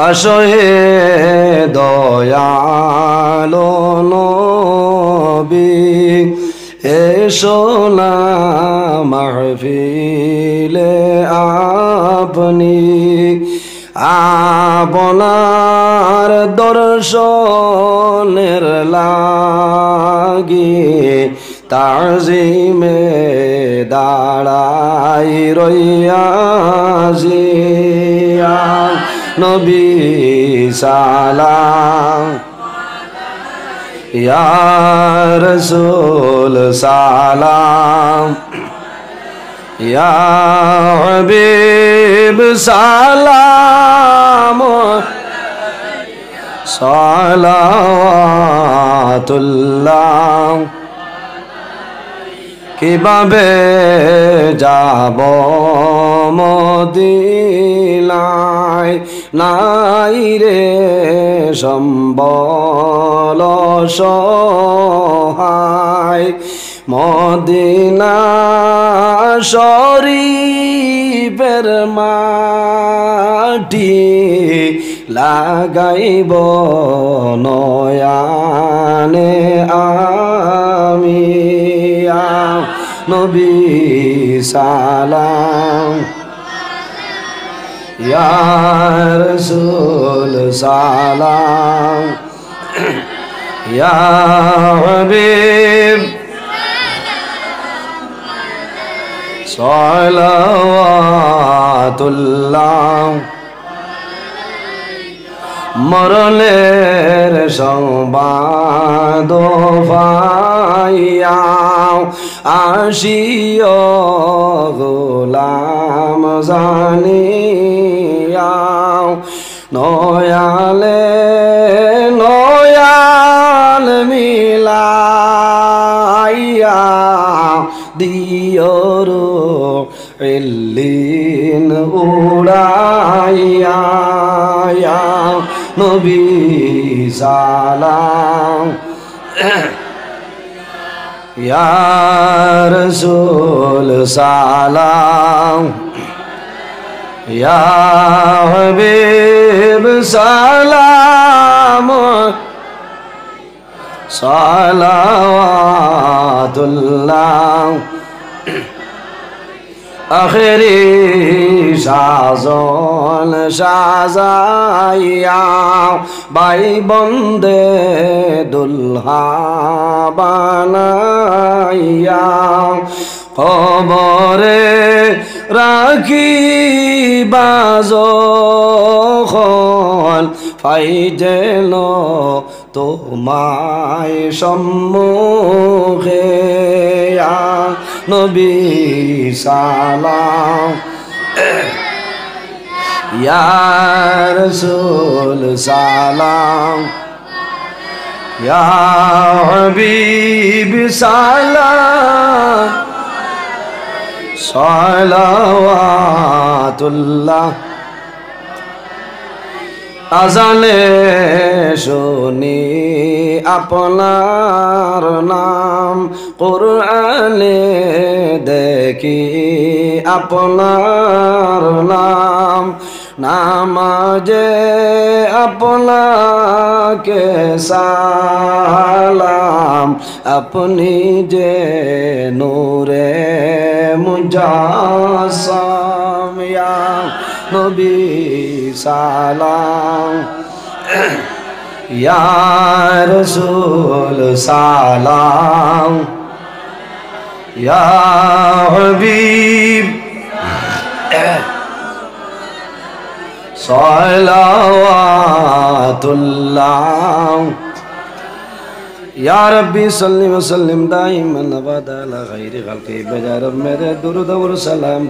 আসহে দয়ালো নবী এসো না মাহফিলে আপনি। আপনার দর্শনের লাগি তাজিমে দাঁড়াই রইয়াছি নবী সালাম ইয়া রসুল সালাম ইয়া হবিব সালাম সালাতুল্লাহ কীভাবে যাব মদিনায়? নাই রে সম্বল সহায়। মদিনা শরীফের মাটি লাগাইব নয়ানে। নবী সালাম। ইয়া রসুল সালাম। ইয়া হাবিব। সালাওয়াতুল্লাহ। মরলের সংবাদ ভাইয়াও আসিও গোলাম জানিয়াও। নয়ালে নয়াল মিলাইয়া দিয়রো এলিন উড়াইয়া নবী সালাম। ইয়া রসুল সালাম। ইয়া হবিব সালাম। সালাওয়াতুল্লাহ। আখেরি সাজন সাজাইয়া বাই বন্দে দুলহা বানাইয়া খবরে রাখি বাজ ফাই যেন তোমায় সম্মুখে নবী সালাম। ইয়া রসুল সালাম। ইয়া হাবিব সালাম। সালাওয়াতুল্লাহ। আজানে শুনি আপনার নাম, কোরআনে দেখি আপনার নাম। নামাজে আপনাকে সালাম, আপনি যে নূরে سام یا نبی سلام۔ یا رسول سلام۔ یا حبیب۔ صلوات اللہ۔ یا ربی صلی وسلم دائما ابدا على غیر خلقی بجا رب میرے درود و سلام.